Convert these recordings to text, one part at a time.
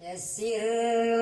بأبيه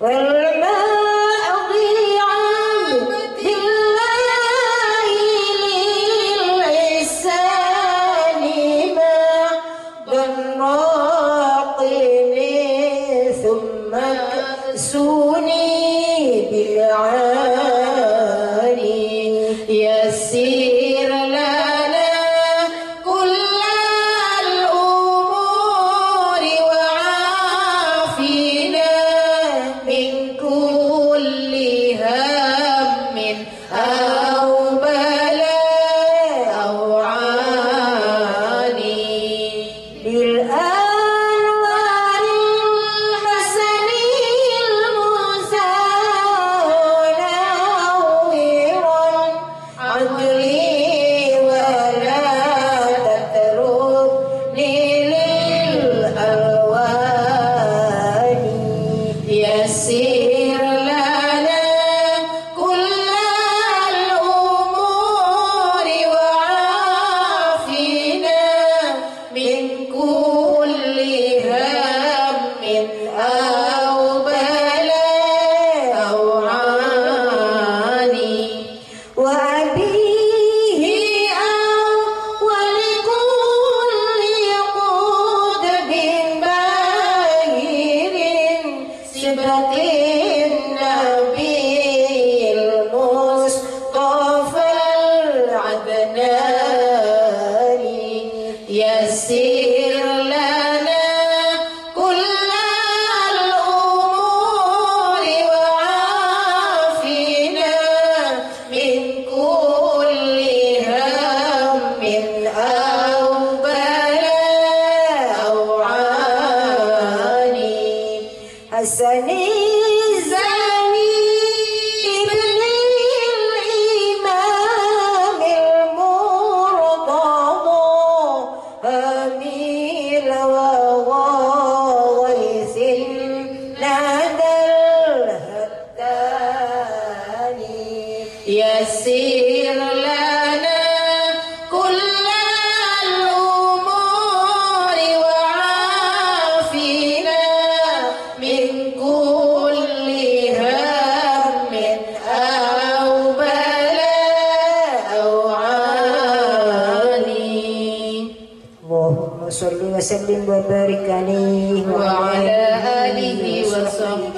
Oh! وسلم وبارك عليه وعلى آله وصحبه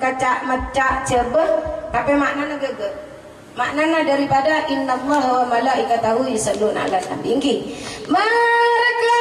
kacak macak cebeh tapi maknanya gege. Maknanya daripada innallaha wa malaikatahu yusalluna ala nabi. Ingki. Mereka